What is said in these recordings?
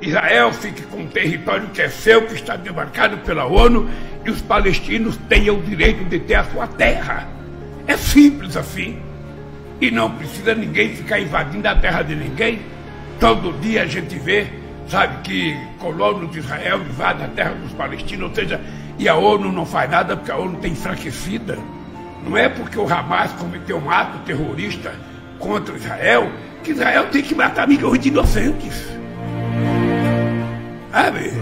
Israel fique com um território que é seu, que está demarcado pela ONU, e os palestinos tenham o direito de ter a sua terra. É simples assim. E não precisa ninguém ficar invadindo a terra de ninguém. Todo dia a gente vê, sabe, que colonos de Israel invadem a terra dos palestinos, ou seja, e a ONU não faz nada porque a ONU está enfraquecida. Não é porque o Hamas cometeu um ato terrorista contra Israel que Israel tem que matar milhões de inocentes. Sabe?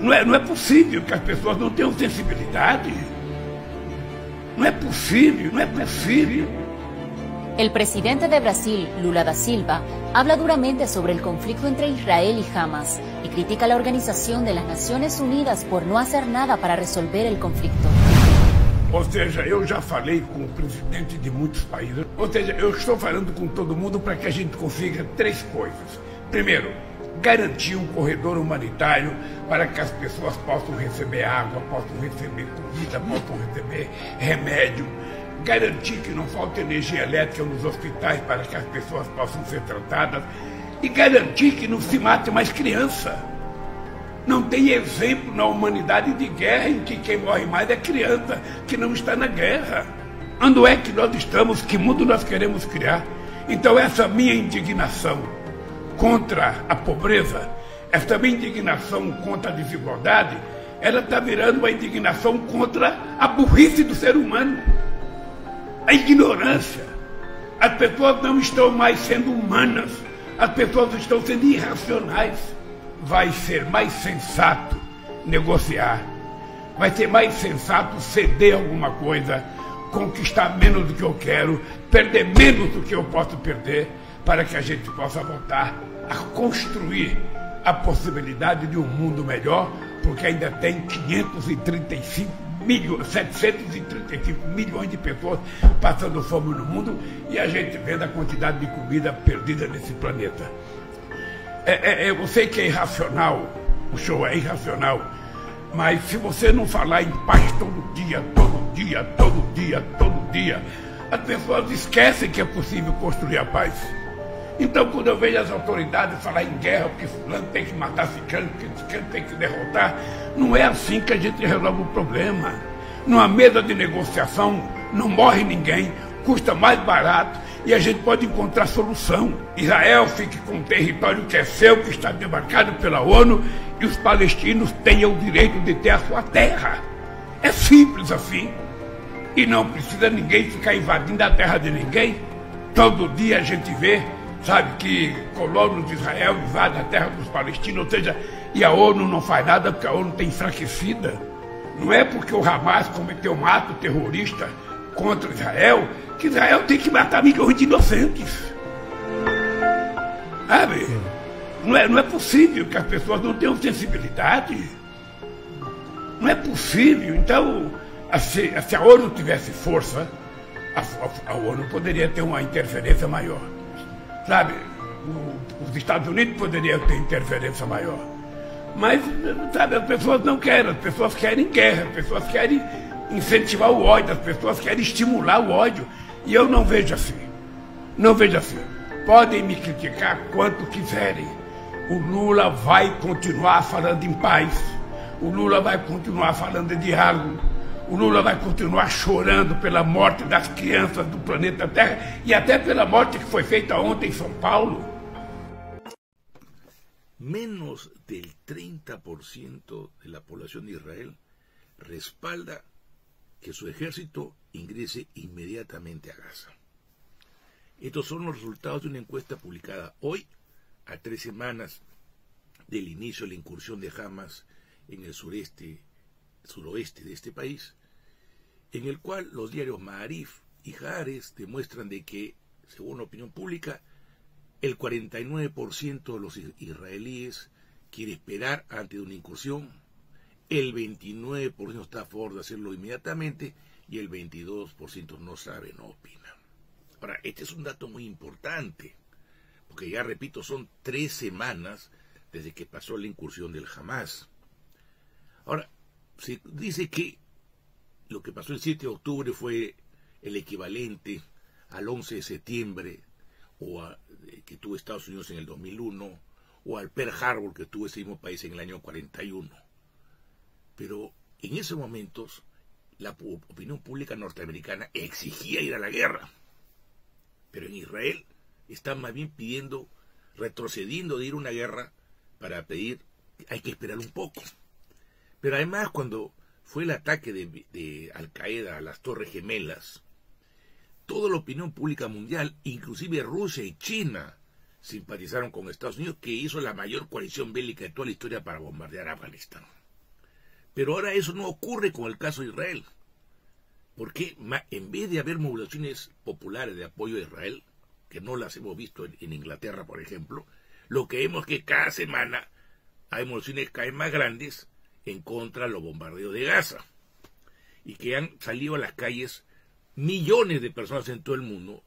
Não é, não é possível que as pessoas não tenham sensibilidade. Não é possível, não é possível. El presidente de Brasil, Lula da Silva, habla duramente sobre el conflicto entre Israel y Hamas y critica a la Organización de las Naciones Unidas por no hacer nada para resolver el conflicto. Ou seja, eu já falei com o presidente de muitos países. Ou seja, eu estou falando com todo mundo para que a gente consiga três coisas. Primeiro, garantir um corredor humanitário para que as pessoas possam receber água, possam receber comida, possam receber remédio. Garantir que não falte energia elétrica nos hospitais para que as pessoas possam ser tratadas. E garantir que não se mate mais criança. Não tem exemplo na humanidade de guerra em que quem morre mais é criança que não está na guerra. Onde é que nós estamos? Que mundo nós queremos criar? Então, essa minha indignação contra a pobreza, essa minha indignação contra a desigualdade, ela está virando uma indignação contra a burrice do ser humano, a ignorância. As pessoas não estão mais sendo humanas, as pessoas estão sendo irracionais vai ser mais sensato negociar, vai ser mais sensato ceder alguma coisa, conquistar menos do que eu quero, perder menos do que eu posso perder, para que a gente possa voltar a construir a possibilidade de um mundo melhor, porque ainda tem 535 milhões, 735 milhões de pessoas passando fome no mundo e a gente vendo a quantidade de comida perdida nesse planeta. É, é, é, eu sei que é irracional, o show é irracional, mas se você não falar em paz todo dia, todo dia, todo dia, todo dia, as pessoas esquecem que é possível construir a paz. Então, quando eu vejo as autoridades falar em guerra, porque fulano tem que matar ciclano, porque ciclano tem que derrotar, não é assim que a gente resolve o problema. Numa mesa de negociação, não morre ninguém, custa mais barato e a gente pode encontrar solução. Israel fique com um território que é seu, que está demarcado pela ONU, e os palestinos tenham o direito de ter a sua terra. É simples assim. E não precisa ninguém ficar invadindo a terra de ninguém. Todo dia a gente vê, sabe, que colonos de Israel invadem a terra dos palestinos, ou seja, e a ONU não faz nada porque a ONU está enfraquecida. Não é porque o Hamas cometeu um ato terrorista contra Israel que Israel tem que matar milhões de inocentes. Sabe? Não é, não é possível que as pessoas não tenham sensibilidade. Não é possível. Então, se, se a ONU tivesse força, a, a, a, ONU poderia ter uma interferência maior. Sabe? Os Estados Unidos poderiam ter interferência maior. Mas, sabe, as pessoas não querem, as pessoas querem guerra, as pessoas querem incentivar o ódio, as pessoas querem estimular o ódio. E eu não vejo assim. Não vejo assim. Podem me criticar quanto quiserem. O Lula vai continuar falando em paz. O Lula vai continuar falando de diálogo. O Lula vai continuar chorando pela morte das crianças do planeta Terra e até pela morte que foi feita ontem em São Paulo. Menos del 30% de la población de Israel respalda que su ejército ingrese inmediatamente a Gaza. Estos son los resultados de una encuesta publicada hoy, a tres semanas del inicio de la incursión de Hamas en el sureste, suroeste de este país, en el cual los diarios Maarif y Jares demuestran de que, según la opinión pública, el 49% de los israelíes quiere esperar antes de una incursión el 29% está a favor de hacerlo inmediatamente y el 22% no sabe, no opina. Ahora, este es un dato muy importante, porque ya repito, son tres semanas desde que pasó la incursión del Hamas. Ahora, se dice que lo que pasó el 7 de octubre fue el equivalente al 11 de septiembre o a, que tuvo Estados Unidos en el 2001 o al Pearl Harbor que tuvo ese mismo país en el año 41. Pero en esos momentos la opinión pública norteamericana exigía ir a la guerra. Pero en Israel están más bien pidiendo, retrocediendo de ir a una guerra para pedir, hay que esperar un poco. Pero además cuando fue el ataque de, Al Qaeda a las Torres Gemelas, toda la opinión pública mundial, inclusive Rusia y China, simpatizaron con Estados Unidos, que hizo la mayor coalición bélica de toda la historia para bombardear Afganistán. Pero ahora eso no ocurre con el caso de Israel. Porque en vez de haber movilizaciones populares de apoyo a Israel, que no las hemos visto en, Inglaterra, por ejemplo, lo que vemos es que cada semana hay movilizaciones cada vez más grandes en contra de los bombardeos de Gaza. Y que han salido a las calles millones de personas en todo el mundo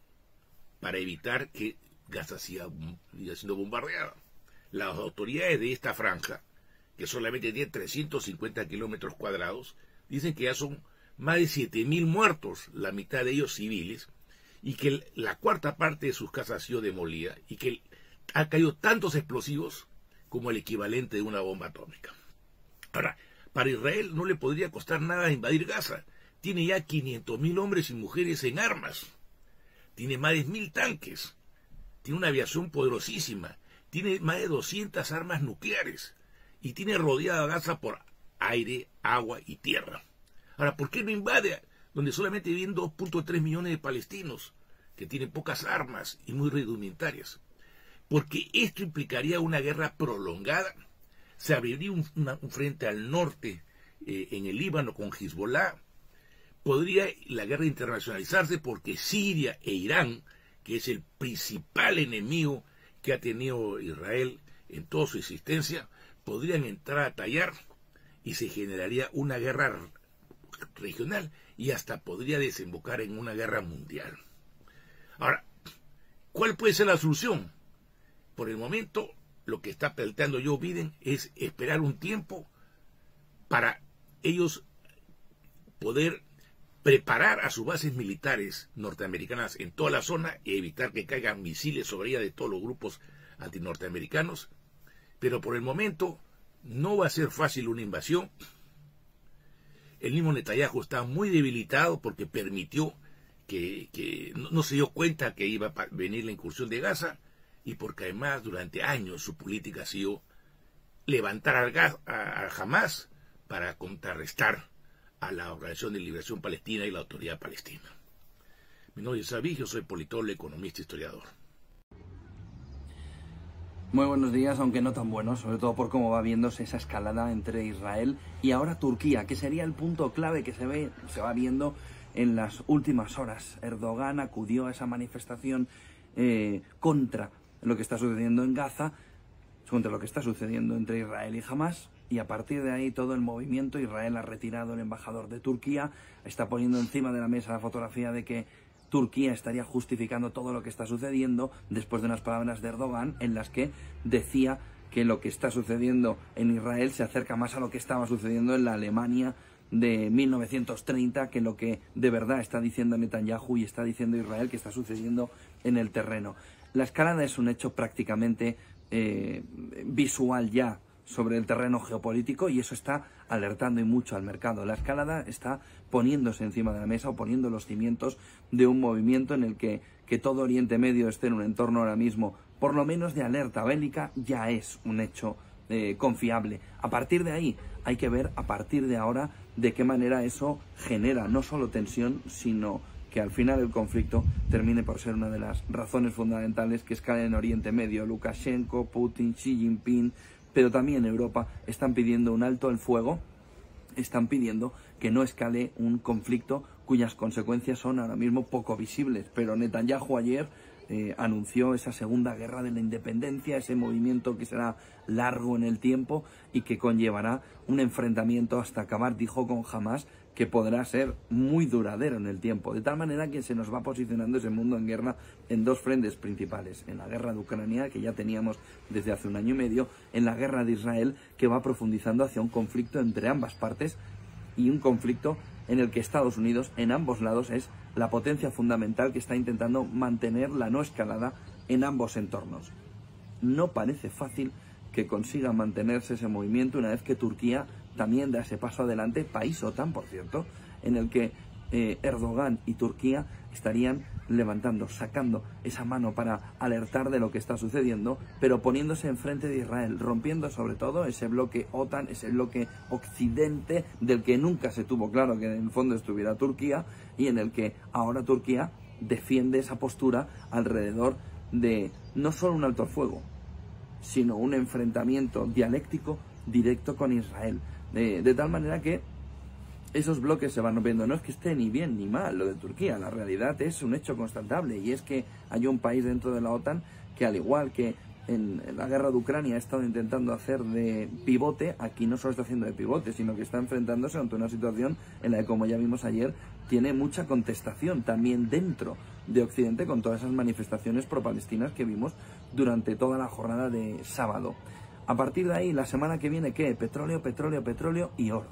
para evitar que Gaza siga, siendo bombardeada. Las autoridades de esta franja que solamente tiene 350 kilómetros cuadrados, dicen que ya son más de 7.000 muertos, la mitad de ellos civiles, y que la cuarta parte de sus casas ha sido demolida y que ha caído tantos explosivos como el equivalente de una bomba atómica. Ahora, para Israel no le podría costar nada invadir Gaza. Tiene ya 500.000 hombres y mujeres en armas. Tiene más de mil tanques. Tiene una aviación poderosísima. Tiene más de 200 armas nucleares y tiene rodeada Gaza por aire, agua y tierra. Ahora, ¿por qué no invade donde solamente viven 2.3 millones de palestinos que tienen pocas armas y muy rudimentarias? Porque esto implicaría una guerra prolongada. Se abriría un, frente al norte eh, en el Líbano con Hezbollah. Podría la guerra internacionalizarse porque Siria e Irán, que es el principal enemigo que ha tenido Israel en toda su existencia, podrían entrar a tallar y se generaría una guerra regional y hasta podría desembocar en una guerra mundial. Ahora, ¿cuál puede ser la solución? Por el momento, lo que está planteando Joe Biden es esperar un tiempo para ellos poder preparar a sus bases militares norteamericanas en toda la zona y evitar que caigan misiles sobre ella de todos los grupos antinorteamericanos pero por el momento no va a ser fácil una invasión. El mismo Netanyahu está muy debilitado porque permitió que, no, se dio cuenta que iba a venir la incursión de Gaza y porque además durante años su política ha sido levantar a, Hamas para contrarrestar a la Organización de Liberación Palestina y la Autoridad Palestina. Mi nombre es Sabí, yo soy politólogo, economista historiador. Muy buenos días, aunque no tan buenos, sobre todo por cómo va viéndose esa escalada entre Israel y ahora Turquía, que sería el punto clave que se ve, se va viendo en las últimas horas. Erdogan acudió a esa manifestación eh, contra lo que está sucediendo en Gaza, contra lo que está sucediendo entre Israel y Hamas, y a partir de ahí todo el movimiento, Israel ha retirado el embajador de Turquía, está poniendo encima de la mesa la fotografía de que Turquía estaría justificando todo lo que está sucediendo después de unas palabras de Erdogan en las que decía que lo que está sucediendo en Israel se acerca más a lo que estaba sucediendo en la Alemania de 1930 que lo que de verdad está diciendo Netanyahu y está diciendo Israel que está sucediendo en el terreno. La escalada es un hecho prácticamente eh, visual ya sobre el terreno geopolítico y eso está alertando y mucho al mercado. La escalada está poniéndose encima de la mesa o poniendo los cimientos de un movimiento en el que, que todo Oriente Medio esté en un entorno ahora mismo, por lo menos de alerta bélica, ya es un hecho eh, confiable. A partir de ahí hay que ver, a partir de ahora, de qué manera eso genera no solo tensión, sino que al final el conflicto termine por ser una de las razones fundamentales que escala en Oriente Medio. Lukashenko, Putin, Xi Jinping, pero también Europa están pidiendo un alto el fuego, están pidiendo que no escale un conflicto cuyas consecuencias son ahora mismo poco visibles. Pero Netanyahu ayer eh, anunció esa segunda guerra de la independencia, ese movimiento que será largo en el tiempo y que conllevará un enfrentamiento hasta acabar, dijo con Hamas, que podrá ser muy duradero en el tiempo, de tal manera que se nos va posicionando ese mundo en guerra en dos frentes principales, en la guerra de Ucrania, que ya teníamos desde hace un año y medio, en la guerra de Israel, que va profundizando hacia un conflicto entre ambas partes y un conflicto en el que Estados Unidos, en ambos lados, es la potencia fundamental que está intentando mantener la no escalada en ambos entornos. No parece fácil que consiga mantenerse ese movimiento una vez que Turquía también da ese paso adelante, país OTAN, por cierto, en el que eh, Erdogan y Turquía estarían levantando, sacando esa mano para alertar de lo que está sucediendo, pero poniéndose enfrente de Israel, rompiendo sobre todo ese bloque OTAN, ese bloque occidente del que nunca se tuvo claro que en el fondo estuviera Turquía y en el que ahora Turquía defiende esa postura alrededor de no solo un alto fuego, sino un enfrentamiento dialéctico directo con Israel. De tal manera que esos bloques se van rompiendo. No es que esté ni bien ni mal lo de Turquía, la realidad es un hecho constatable y es que hay un país dentro de la OTAN que al igual que en la guerra de Ucrania ha estado intentando hacer de pivote, aquí no solo está haciendo de pivote, sino que está enfrentándose ante una situación en la que, como ya vimos ayer, tiene mucha contestación también dentro de Occidente con todas esas manifestaciones pro-palestinas que vimos durante toda la jornada de sábado. A partir de ahí, la semana que viene, ¿qué? Petróleo, petróleo, petróleo y oro.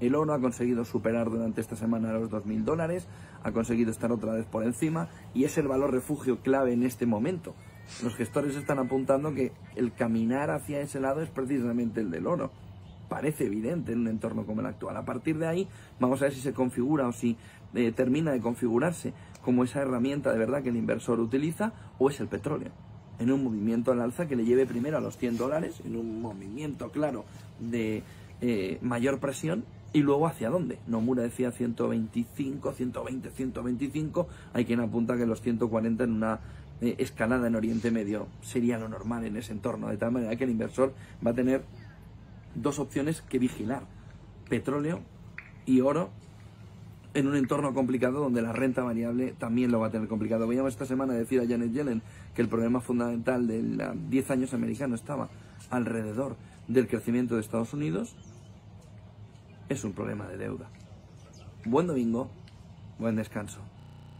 El oro ha conseguido superar durante esta semana los 2.000 dólares, ha conseguido estar otra vez por encima y es el valor refugio clave en este momento. Los gestores están apuntando que el caminar hacia ese lado es precisamente el del oro. Parece evidente en un entorno como el actual. A partir de ahí vamos a ver si se configura o si eh, termina de configurarse como esa herramienta de verdad que el inversor utiliza o es el petróleo. En un movimiento al alza que le lleve primero a los 100 dólares, en un movimiento claro de eh, mayor presión y luego hacia dónde. Nomura decía 125, 120, 125. Hay quien apunta que los 140 en una eh, escalada en Oriente Medio sería lo normal en ese entorno. De tal manera que el inversor va a tener dos opciones que vigilar. Petróleo y oro en un entorno complicado donde la renta variable también lo va a tener complicado. Veíamos esta semana decir a Janet Yellen que el problema fundamental de los 10 años americano estaba alrededor del crecimiento de Estados Unidos es un problema de deuda. Buen domingo, buen descanso.